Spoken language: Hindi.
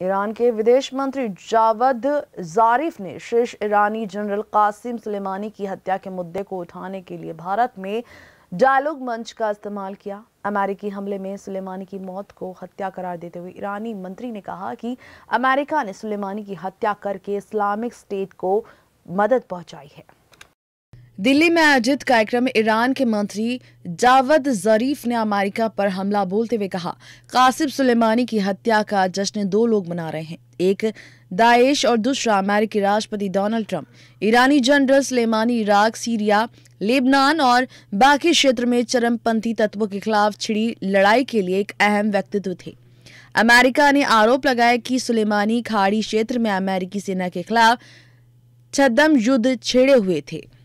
ईरान के विदेश मंत्री जावद जारिफ ने शीर्ष ईरानी जनरल कासिम सुलेमानी की हत्या के मुद्दे को उठाने के लिए भारत में डायलॉग मंच का इस्तेमाल किया। अमेरिकी हमले में सुलेमानी की मौत को हत्या करार देते हुए ईरानी मंत्री ने कहा कि अमेरिका ने सुलेमानी की हत्या करके इस्लामिक स्टेट को मदद पहुंचाई है। दिल्ली में आयोजित कार्यक्रम में ईरान के मंत्री जावद जरीफ ने अमेरिका पर हमला बोलते हुए कहा, कासिम सुलेमानी की हत्या का जश्न दो लोग मना रहे हैं। एक, दाएश और दूसरा अमेरिकी राष्ट्रपति डोनाल्ड ट्रंप। ईरानी general Soleimani Iraq, Syria, Lebanon और बाकी क्षेत्र में चरमपंथी तत्वों के खिलाफ छिड़ी लड़ाई के लिए एक अहम व्यक्तित्व थे। अमेरिका ने आरोप लगाया कि सुलेमानी खाड़ी क्षेत्र में अमेरिकी सेना के खिलाफ छद्म युद्ध छेड़े हुए थे।